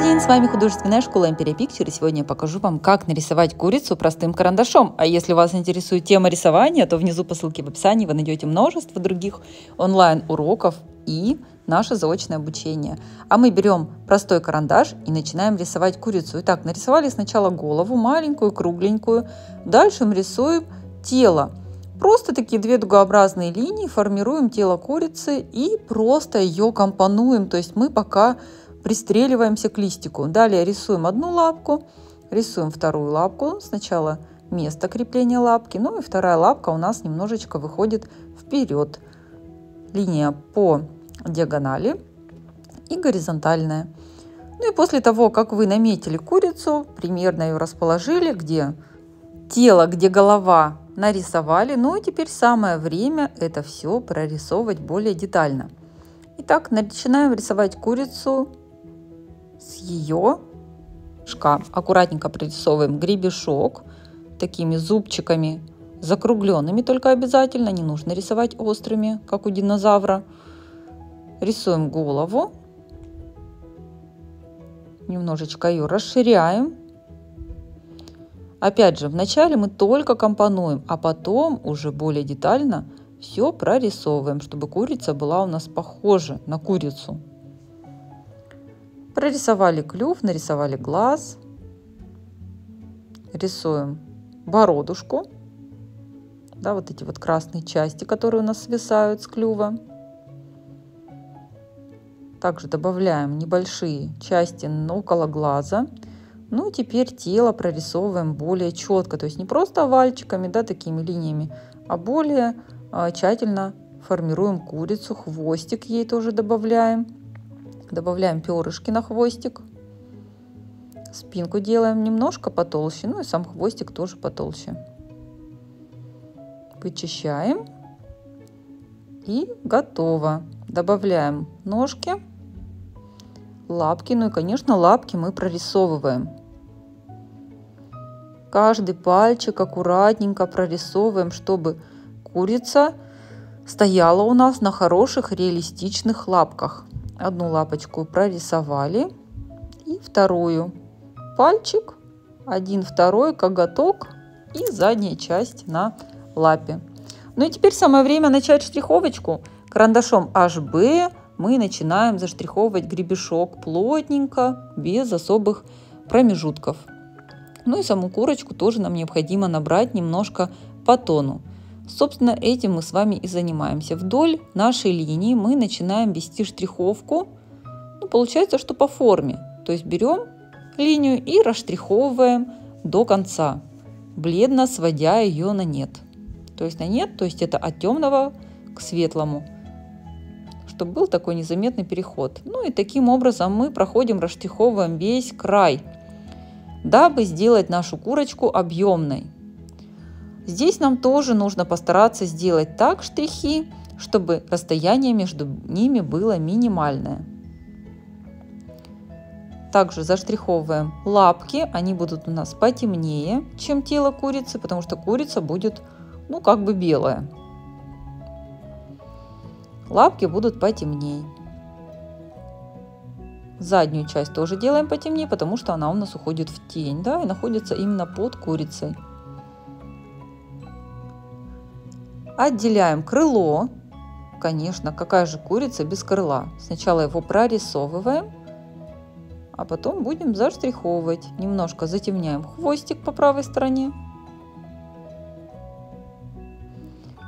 Добрый день, с вами художественная школа Imperia Picture, сегодня я покажу вам, как нарисовать курицу простым карандашом. А если вас интересует тема рисования, то внизу по ссылке в описании вы найдете множество других онлайн-уроков и наше заочное обучение. А мы берем простой карандаш и начинаем рисовать курицу. Итак, нарисовали сначала голову, маленькую, кругленькую. Дальше мы рисуем тело. Просто такие две дугообразные линии формируем тело курицы и просто ее компонуем. То есть мы пока пристреливаемся к листику. Далее рисуем одну лапку, рисуем вторую лапку. Сначала место крепления лапки, ну и вторая лапка у нас немножечко выходит вперед. Линия по диагонали и горизонтальная. Ну и после того, как вы наметили курицу, примерно ее расположили, где тело, где голова нарисовали, ну и теперь самое время это все прорисовывать более детально. Итак, начинаем рисовать курицу ее шка. Аккуратненько прорисовываем гребешок такими зубчиками, закругленными только обязательно, не нужно рисовать острыми, как у динозавра. Рисуем голову, немножечко ее расширяем. Опять же, вначале мы только компонуем, а потом уже более детально все прорисовываем, чтобы курица была у нас похожа на курицу. Прорисовали клюв, нарисовали глаз. Рисуем бородушку. Да, вот эти вот красные части, которые у нас свисают с клюва. Также добавляем небольшие части около глаза. Ну и теперь тело прорисовываем более четко. То есть не просто овальчиками, да, такими линиями, а более а, тщательно формируем курицу. Хвостик ей тоже добавляем. Добавляем перышки на хвостик. Спинку делаем немножко потолще, ну и сам хвостик тоже потолще. Вычищаем. И готово. Добавляем ножки, лапки. Ну и, конечно, лапки мы прорисовываем. Каждый пальчик аккуратненько прорисовываем, чтобы курица стояла у нас на хороших реалистичных лапках. Одну лапочку прорисовали и вторую. Пальчик, один второй, коготок и задняя часть на лапе. Ну и теперь самое время начать штриховочку. Карандашом HB мы начинаем заштриховывать гребешок плотненько, без особых промежутков. Ну и саму курочку тоже нам необходимо набрать немножко по тону. Собственно, этим мы с вами и занимаемся. Вдоль нашей линии мы начинаем вести штриховку. Ну, получается, что по форме. То есть берем линию и расштриховываем до конца, бледно сводя ее на нет. То есть на нет, то есть это от темного к светлому, чтобы был такой незаметный переход. Ну и таким образом мы проходим, расштриховываем весь край, дабы сделать нашу курочку объемной. Здесь нам тоже нужно постараться сделать так штрихи, чтобы расстояние между ними было минимальное. Также заштриховываем лапки, они будут у нас потемнее, чем тело курицы, потому что курица будет, ну, как бы белая. Лапки будут потемнее. Заднюю часть тоже делаем потемнее, потому что она у нас уходит в тень, да, и находится именно под курицей. Отделяем крыло. Конечно, какая же курица без крыла? Сначала его прорисовываем, а потом будем заштриховывать. Немножко затемняем хвостик по правой стороне.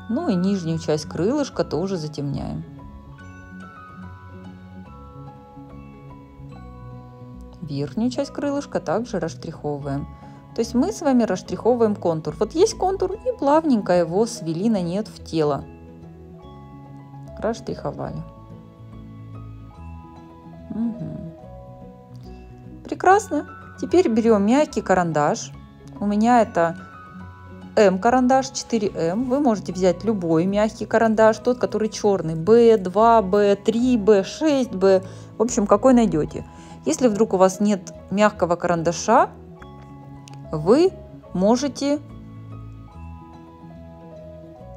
Ну и нижнюю часть крылышка тоже затемняем. Верхнюю часть крылышка также расштриховываем. То есть мы с вами расштриховываем контур. Вот есть контур и плавненько его свели на нет в тело. Расштриховали. Угу. Прекрасно. Теперь берем мягкий карандаш. У меня это М карандаш 4М. Вы можете взять любой мягкий карандаш, тот, который черный. B2, B3, B6, B. В общем, какой найдете. Если вдруг у вас нет мягкого карандаша, вы можете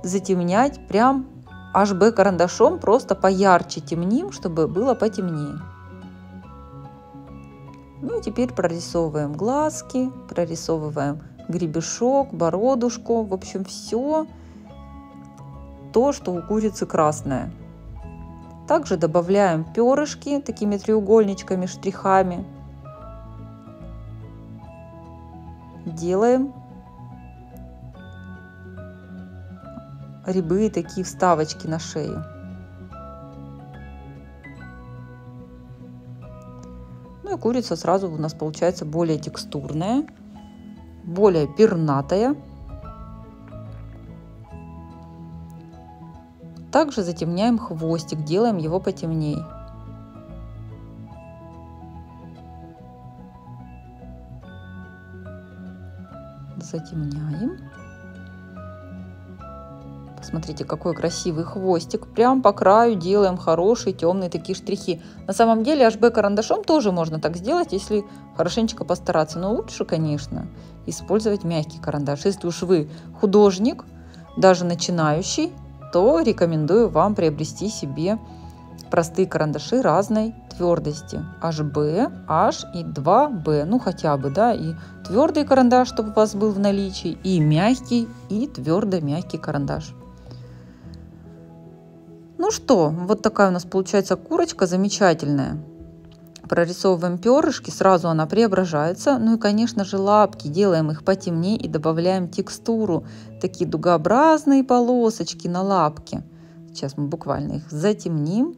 затемнять прям HB карандашом, просто поярче темним, чтобы было потемнее. Ну и теперь прорисовываем глазки, прорисовываем гребешок, бородушку, в общем, все то, что у курицы красное. Также добавляем перышки такими треугольничками, штрихами. Делаем рябы, такие вставочки на шею. Ну и курица сразу у нас получается более текстурная, более пернатая. Также затемняем хвостик, делаем его потемнее. Затемняем. Смотрите, какой красивый хвостик. Прям по краю делаем хорошие темные такие штрихи. На самом деле HB карандашом тоже можно так сделать, если хорошенечко постараться. Но лучше, конечно, использовать мягкий карандаш. Если уж вы художник, даже начинающий, то рекомендую вам приобрести себе простые карандаши разной твердости. HB, H и 2B, ну хотя бы, да, и твердый карандаш, чтобы у вас был в наличии, и мягкий, и твердо мягкий карандаш. Ну что, вот такая у нас получается курочка замечательная. Прорисовываем перышки, сразу она преображается. Ну и, конечно же, лапки. Делаем их потемнее и добавляем текстуру. Такие дугообразные полосочки на лапке. Сейчас мы буквально их затемним.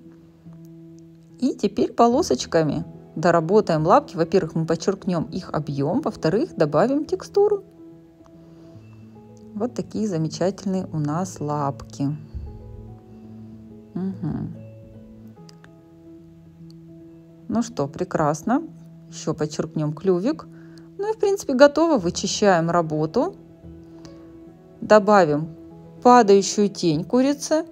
И теперь полосочками доработаем лапки. Во-первых, мы подчеркнем их объем. Во-вторых, добавим текстуру. Вот такие замечательные у нас лапки. Угу. Ну что, прекрасно. Еще подчеркнем клювик. Ну и в принципе готово. Вычищаем работу. Добавим падающую тень курицы.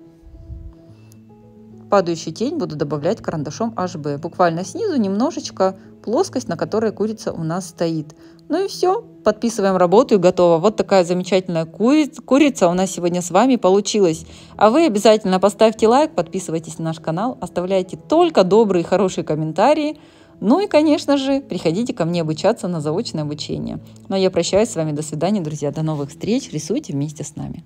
Падающую тень буду добавлять карандашом HB. Буквально снизу немножечко плоскость, на которой курица у нас стоит. Ну и все, подписываем работу и готово. Вот такая замечательная курица у нас сегодня с вами получилась. А вы обязательно поставьте лайк, подписывайтесь на наш канал, оставляйте только добрые и хорошие комментарии. Ну и, конечно же, приходите ко мне обучаться на заочное обучение. Ну а я прощаюсь с вами. До свидания, друзья. До новых встреч. Рисуйте вместе с нами.